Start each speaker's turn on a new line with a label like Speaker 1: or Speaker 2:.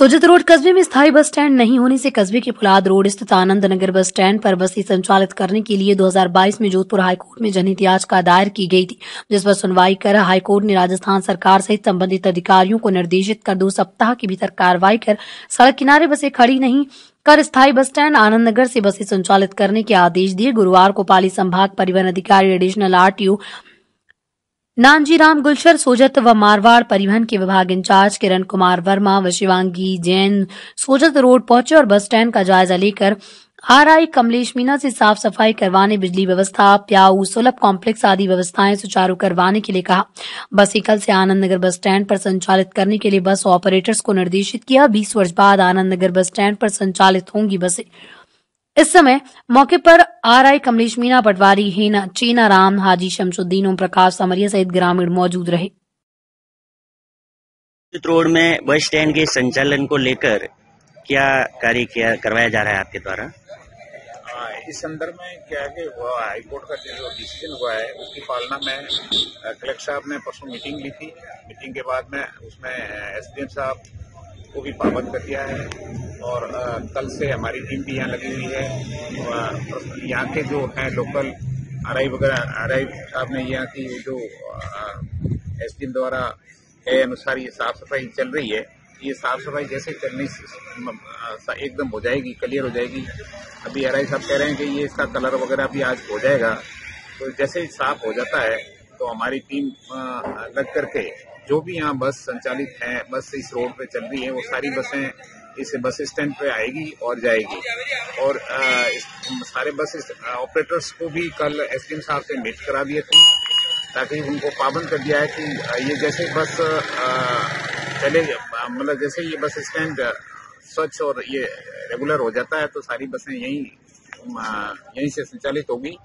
Speaker 1: Sojat road कस्बे में स्थायी बस स्टैंड नहीं होने से कस्बे के फुलाद रोड स्थित आनंद नगर बस स्टैंड पर बसें संचालित करने के लिए 2022 में जोधपुर हाईकोर्ट में जनहित याचिका दायर की गई थी, जिस पर सुनवाई कर हाईकोर्ट ने राजस्थान सरकार सहित संबंधित अधिकारियों को निर्देशित कर दो सप्ताह के भीतर कार्रवाई कर सड़क किनारे बसें खड़ी नहीं कर स्थायी बस स्टैंड आनंद नगर से बसें संचालित करने के आदेश दिए। गुरुवार को पाली संभाग परिवहन अधिकारी एडिशनल आरटीओ नानजीराम गुलशर, सोजत व मारवाड़ परिवहन के विभाग इंचार्ज किरण कुमार वर्मा व शिवांगी जैन सोजत रोड पहुँचे और बस स्टैंड का जायजा लेकर आरआई कमलेश मीना से साफ़ सफ़ाई करवाने, बिजली व्यवस्था, प्याऊ, सुलभ कॉम्प्लेक्स आदि व्यवस्थाएँ सुचारू करवाने के लिए कहा। बसें कल से आनंद नगर बस स्टैंड पर संचालित करने के लिए बस ऑपरेटर्स को निर्देशित किया। बीस वर्ष बाद आनंद नगर बस स्टैंड पर संचालित होंगी बसें। इस समय मौके पर आर आई कमलेश मीना पटवारी हेना चीना राम हाजी शमसुद्दीन ओम प्रकाश समरिया सहित ग्रामीण मौजूद रहे।
Speaker 2: रोड में बस स्टैंड के संचालन को लेकर क्या कार्य किया करवाया जा रहा है आपके द्वारा?
Speaker 3: हाँ, इस संदर्भ में क्या है कि वो हाईकोर्ट का जो डिसीज़न हुआ है उसकी पालना में कलेक्टर साहब ने परसों मीटिंग ली थी। मीटिंग के बाद में उसमें एसडीएम साहब को भी पाबंद कर दिया है। और कल से हमारी टीम भी यहाँ लगी हुई है। यहाँ के जो हैं लोकल आरआई वगैरह, आरआई साहब ने यहाँ की जो एस द्वारा है अनुसार ये साफ़ सफ़ाई चल रही है। ये साफ़ सफ़ाई जैसे चलनी एकदम हो जाएगी क्लियर हो जाएगी। अभी आरआई साहब कह रहे हैं कि ये इसका कलर वगैरह भी आज हो जाएगा। तो जैसे ही साफ़ हो जाता है तो हमारी टीम लग करके जो भी यहाँ बस संचालित है बस इस रोड पे चल रही है वो सारी बसें इस बस स्टैंड पे आएगी और जाएगी। और आ, सारे बस ऑपरेटर्स को भी कल एसडीएम साहब से मीट करा दिए थे ताकि उनको पाबंद कर दिया है कि ये जैसे बस चले मतलब जैसे ये बस स्टैंड स्वच्छ और ये रेगुलर हो जाता है तो सारी बसें यहीं यहीं से संचालित होगी।